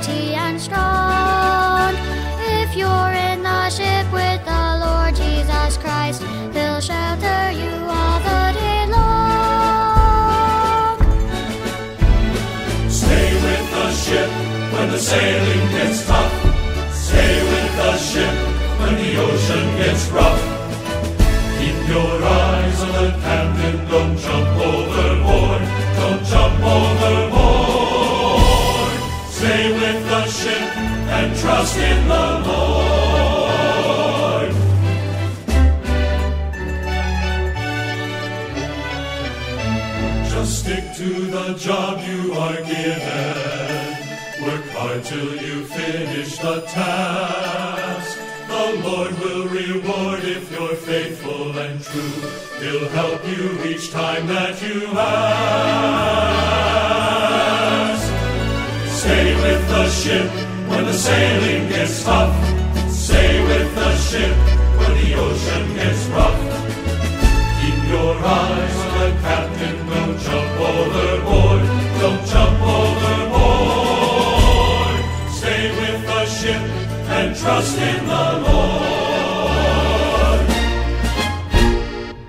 mighty and strong. If you're in the ship with the Lord Jesus Christ, He'll shelter you all the day long. Stay with the ship when the sailing gets tough. Stay with the ship when the ocean gets rough. Keep your eyes on the captain, don't jump overboard, don't jump overboard. Stay with the ship and trust in the Lord. Just stick to the job you are given. Work hard till you finish the task. The Lord will reward if you're faithful and true. He'll help you each time that you ask. Ship when the sailing gets tough. Stay with the ship when the ocean gets rough. Keep your eyes on the captain, don't jump overboard, don't jump overboard. Stay with the ship and trust in the Lord.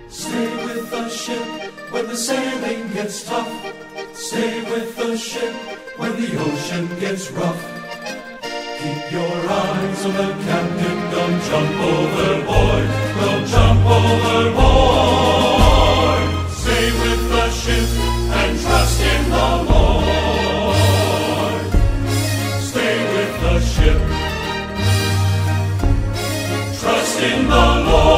Stay with the ship when the sailing gets tough. Stay with the ship when the ocean gets rough. Keep your eyes on the captain, don't jump overboard, don't jump overboard. Stay with the ship and trust in the Lord. Stay with the ship, trust in the Lord.